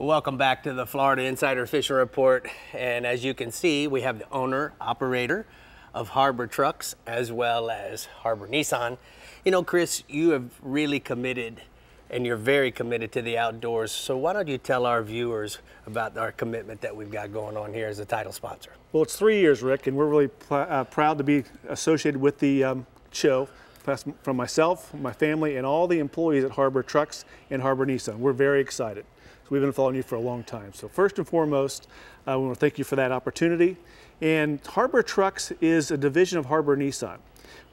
Welcome back to the Florida Insider Fishing Report. And as you can see, we have the owner, operator of Harbor Trucks, as well as Harbor Nissan. You know, Chris, you have really committed and you're very committed to the outdoors. So why don't you tell our viewers about our commitment that we've got going on here as a title sponsor? Well, it's three years, Rick, and we're really uh, proud to be associated with the um, show from myself, my family, and all the employees at Harbor Trucks and Harbor Nissan. We're very excited. So we've been following you for a long time. So first and foremost, uh, we want to thank you for that opportunity. And Harbor Trucks is a division of Harbor Nissan.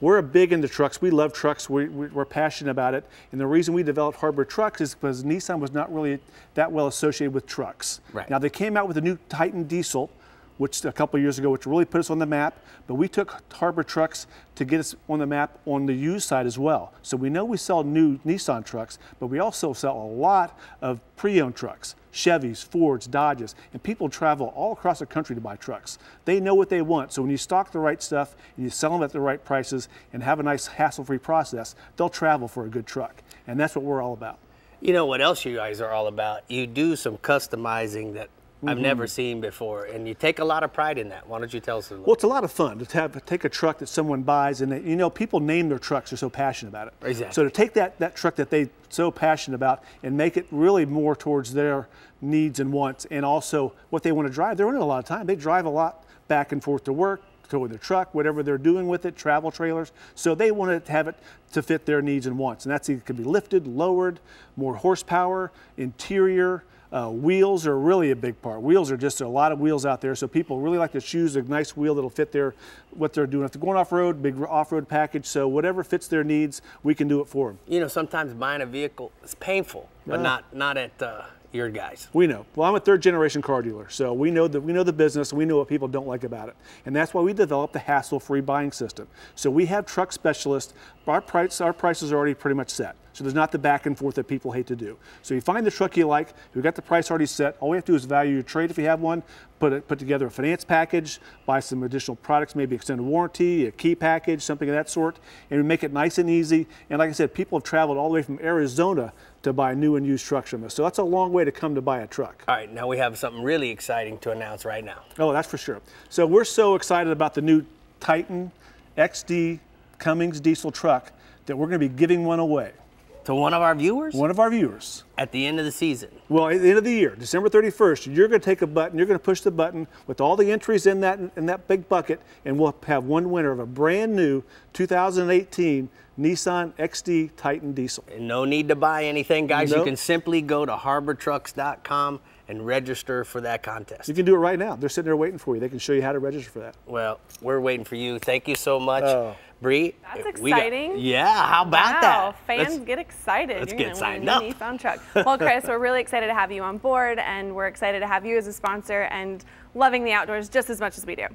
We're a big into trucks. We love trucks. We, are passionate about it. And the reason we developed Harbor Trucks is because Nissan was not really that well associated with trucks. Right. Now they came out with a new Titan diesel, which a couple years ago, which really put us on the map. But we took Harbor Trucks to get us on the map on the used side as well. So we know we sell new Nissan trucks, but we also sell a lot of pre-owned trucks, Chevys, Fords, Dodges, and people travel all across the country to buy trucks. They know what they want. So when you stock the right stuff and you sell them at the right prices and have a nice hassle-free process, they'll travel for a good truck. And that's what we're all about. You know what else you guys are all about? You do some customizing that Mm-hmm. I've never seen before, and you take a lot of pride in that. Why don't you tell us? A little? well, it's a lot of fun to have, take a truck that someone buys, and they, you know, people name their trucks; they're so passionate about it. Exactly. So to take that that truck that they so passionate about and make it really more towards their needs and wants, and also what they want to drive. They're in it a lot of time. They drive a lot back and forth to work, towing their truck, whatever they're doing with it, travel trailers. So they want to have it to fit their needs and wants, and that's it can be lifted, lowered, more horsepower, interior. Uh, wheels are really a big part. Wheels are just a lot of wheels out there, so people really like to choose a nice wheel that'll fit their what they're doing. If they're going off road, big off road package, so whatever fits their needs, we can do it for them. You know, sometimes buying a vehicle is painful, but not not at uh, your guys. We know. Well, I'm a third generation car dealer, so we know that we know the business. We know what people don't like about it, and that's why we developed the hassle-free buying system. So we have truck specialists. Our price, our prices are already pretty much set. So there's not the back and forth that people hate to do. So you find the truck you like, you've got the price already set. All we have to do is value your trade if you have one, put it, put together a finance package, buy some additional products, maybe extended warranty, a key package, something of that sort, and we make it nice and easy. And like I said, people have traveled all the way from Arizona to buy new and used trucks from us. So that's a long way to come to buy a truck. All right, now we have something really exciting to announce right now. Oh, that's for sure. So we're so excited about the new Titan XD Cummins diesel truck that we're going to be giving one away. To one of our viewers? One of our viewers. At the end of the season? Well, at the end of the year, December 31st, you're going to take a button, you're going to push the button with all the entries in that, in that big bucket, and we'll have one winner of a brand new 2018 Nissan XD Titan Diesel. And no need to buy anything, guys. Nope. You can simply go to harbortrucks.com and register for that contest. You can do it right now. They're sitting there waiting for you. They can show you how to register for that. Well, we're waiting for you. Thank you so much. Oh. Bree. That's exciting. Got, yeah, how about wow, that? Fans let's, get excited. Let's You're get signed up. Nissan truck. Well, Chris, we're really excited to have you on board, and we're excited to have you as a sponsor and loving the outdoors just as much as we do.